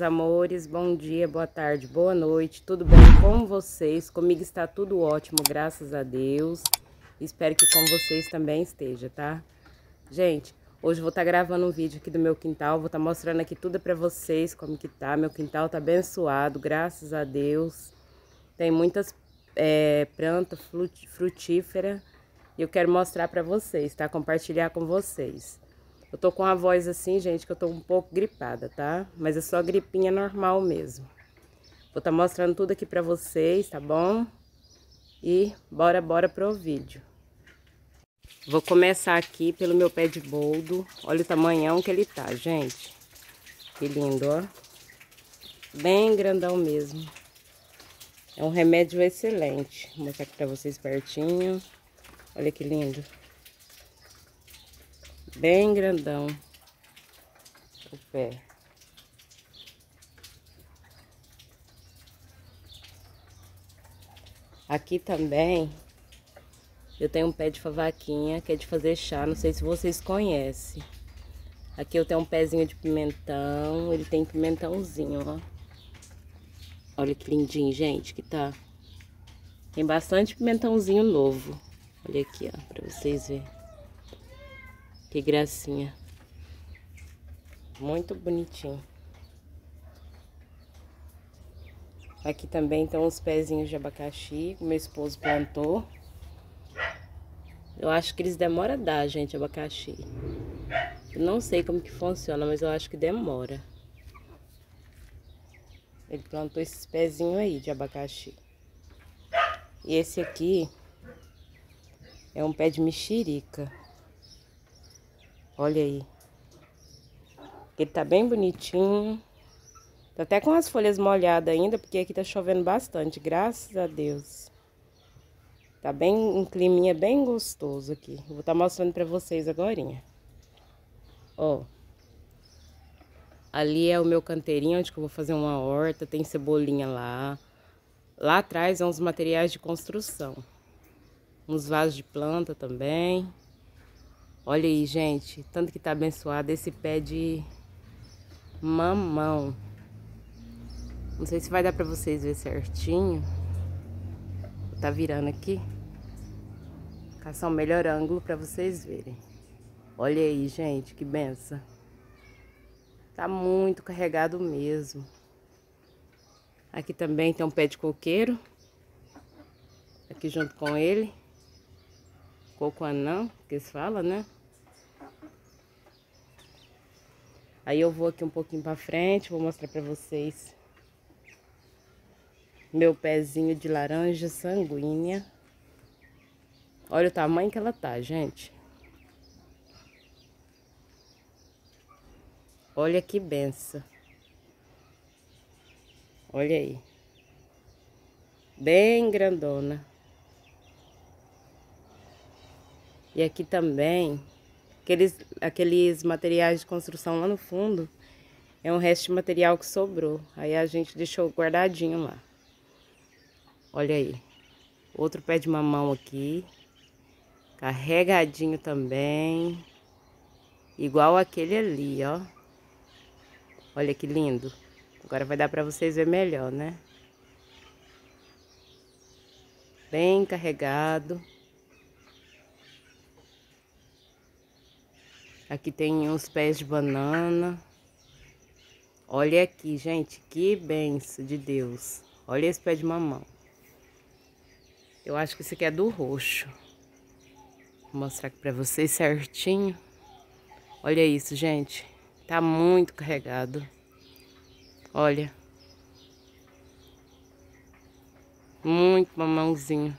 meus amores, bom dia, boa tarde, boa noite, tudo bem com vocês? Comigo está tudo ótimo, graças a Deus. Espero que com vocês também esteja, tá? Gente, hoje vou estar tá gravando um vídeo aqui do meu quintal, vou estar tá mostrando aqui tudo para vocês, como que tá. Meu quintal tá abençoado, graças a Deus. Tem muitas é, plantas frutíferas e eu quero mostrar para vocês, tá? Compartilhar com vocês. Eu tô com a voz assim, gente, que eu tô um pouco gripada, tá? Mas é só gripinha normal mesmo. Vou tá mostrando tudo aqui pra vocês, tá bom? E bora, bora pro vídeo. Vou começar aqui pelo meu pé de boldo. Olha o tamanhão que ele tá, gente. Que lindo, ó. Bem grandão mesmo. É um remédio excelente. Vou mostrar aqui pra vocês pertinho. Olha que lindo. Bem grandão o pé. Aqui também eu tenho um pé de favaquinha que é de fazer chá, não sei se vocês conhecem. Aqui eu tenho um pezinho de pimentão, ele tem pimentãozinho, ó. Olha que lindinho, gente, que tá. Tem bastante pimentãozinho novo. Olha aqui, ó, pra vocês verem. Que gracinha. Muito bonitinho. Aqui também estão os pezinhos de abacaxi que meu esposo plantou. Eu acho que eles demoram a dar, gente, abacaxi. Eu não sei como que funciona, mas eu acho que demora. Ele plantou esses pezinhos aí de abacaxi. E esse aqui é um pé de mexerica. Olha aí. Ele tá bem bonitinho. Tá até com as folhas molhadas ainda, porque aqui tá chovendo bastante, graças a Deus. Tá bem, um climinha bem gostoso aqui. vou estar tá mostrando pra vocês agora. Ó. Ali é o meu canteirinho, onde eu vou fazer uma horta. Tem cebolinha lá. Lá atrás é uns materiais de construção. Uns vasos de planta também. Olha aí, gente, tanto que tá abençoado esse pé de mamão. Não sei se vai dar pra vocês ver certinho. Tá virando aqui. Caçar o melhor ângulo pra vocês verem. Olha aí, gente, que benção. Tá muito carregado mesmo. Aqui também tem um pé de coqueiro. Aqui junto com ele coco anão, que eles falam, né? Aí eu vou aqui um pouquinho pra frente, vou mostrar pra vocês meu pezinho de laranja sanguínea. Olha o tamanho que ela tá, gente. Olha que benção. Olha aí. Bem grandona. E aqui também, aqueles, aqueles materiais de construção lá no fundo, é um resto de material que sobrou. Aí a gente deixou guardadinho lá. Olha aí. Outro pé de mamão aqui. Carregadinho também. Igual aquele ali, ó. Olha que lindo. Agora vai dar pra vocês ver melhor, né? Bem carregado. Aqui tem uns pés de banana. Olha aqui, gente, que benção de Deus. Olha esse pé de mamão. Eu acho que esse aqui é do roxo. Vou mostrar aqui pra vocês certinho. Olha isso, gente. Tá muito carregado. Olha. Muito mamãozinho.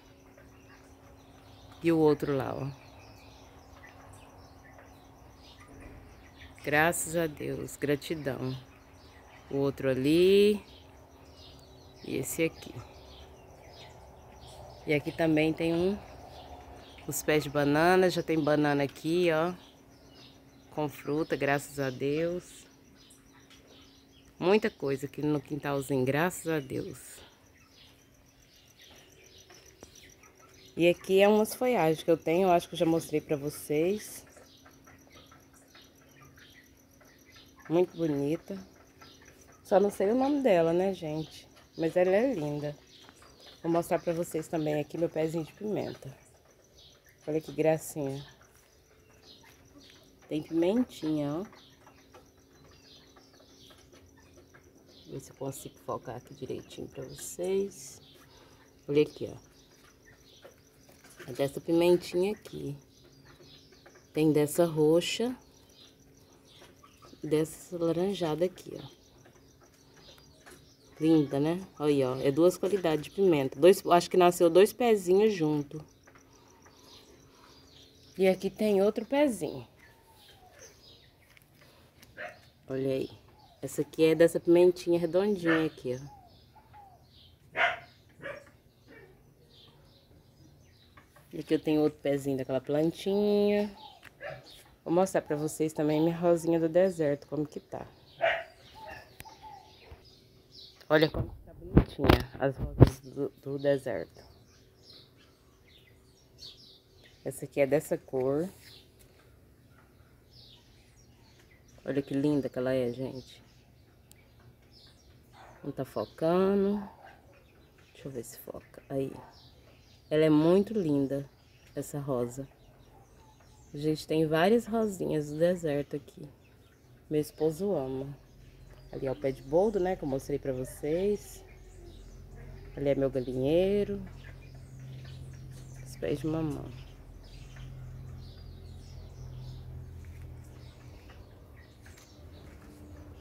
E o outro lá, ó. Graças a Deus, gratidão. O outro ali. E esse aqui. E aqui também tem um os pés de banana, já tem banana aqui, ó. Com fruta, graças a Deus. Muita coisa aqui no quintalzinho, graças a Deus. E aqui é umas folhagens que eu tenho, acho que eu já mostrei pra vocês. Muito bonita. Só não sei o nome dela, né, gente? Mas ela é linda. Vou mostrar pra vocês também aqui meu pezinho de pimenta. Olha que gracinha. Tem pimentinha, ó. Ver se eu consigo focar aqui direitinho pra vocês. Olha aqui, ó. É dessa pimentinha aqui. Tem dessa roxa. Dessa laranjada aqui, ó. Linda, né? Aí, ó. É duas qualidades de pimenta. Dois, acho que nasceu dois pezinhos junto. E aqui tem outro pezinho. Olha aí. Essa aqui é dessa pimentinha redondinha aqui, ó. E aqui eu tenho outro pezinho daquela plantinha. Vou mostrar pra vocês também minha rosinha do deserto, como que tá. Olha como tá bonitinha as rosas do, do deserto. Essa aqui é dessa cor. Olha que linda que ela é, gente. Não tá focando. Deixa eu ver se foca. Aí. Ela é muito linda, essa rosa. Gente tem várias rosinhas do deserto aqui. Meu esposo ama. Ali é o pé de boldo, né, que eu mostrei pra vocês. Ali é meu galinheiro. Os pés de mamão.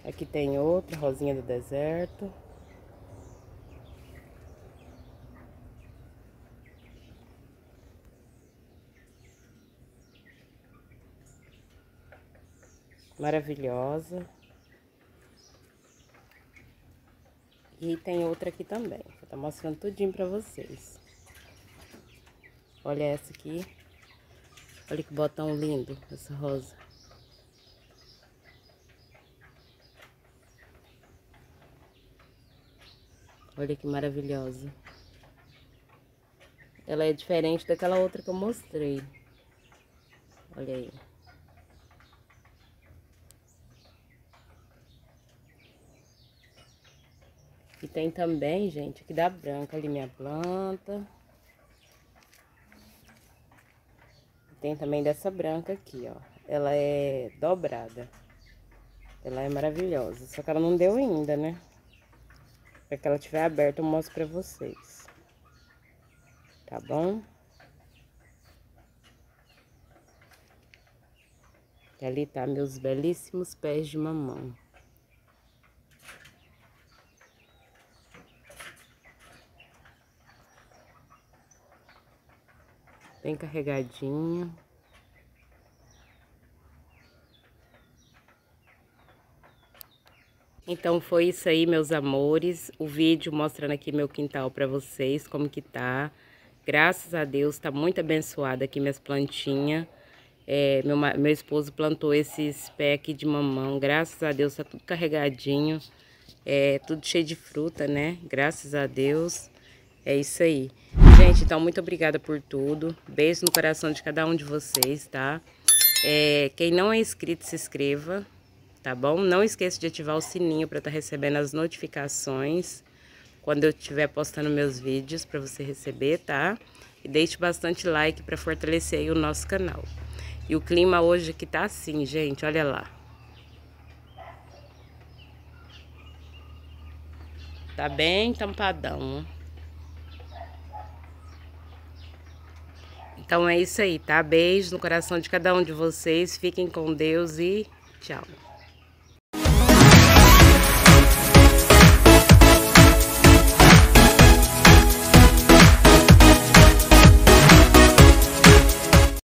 Aqui tem outra rosinha do deserto. Maravilhosa. E tem outra aqui também, vou estar mostrando tudinho pra vocês. Olha essa aqui. Olha que botão lindo, essa rosa. Olha que maravilhosa. Ela é diferente daquela outra que eu mostrei. Olha aí. E tem também, gente, aqui da branca ali minha planta. Tem também dessa branca aqui, ó. Ela é dobrada. Ela é maravilhosa. Só que ela não deu ainda, né? Pra que ela tiver aberta, eu mostro pra vocês. Tá bom? E ali tá meus belíssimos pés de mamão. Bem carregadinho. Então foi isso aí, meus amores. O vídeo mostrando aqui meu quintal para vocês, como que tá. Graças a Deus, tá muito abençoado aqui minhas plantinhas. É, meu, meu esposo plantou esses pés aqui de mamão. Graças a Deus, tá tudo carregadinho. É, tudo cheio de fruta, né? Graças a Deus. É isso aí. Gente, então muito obrigada por tudo. Beijo no coração de cada um de vocês, tá? É, quem não é inscrito, se inscreva, tá bom? Não esqueça de ativar o sininho para estar tá recebendo as notificações quando eu estiver postando meus vídeos para você receber, tá? E deixe bastante like para fortalecer o nosso canal. E o clima hoje aqui tá assim, gente, olha lá. Tá bem tampadão, Então é isso aí, tá? Beijo no coração de cada um de vocês. Fiquem com Deus e tchau.